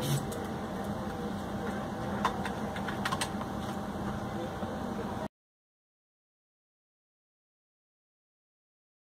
Shit.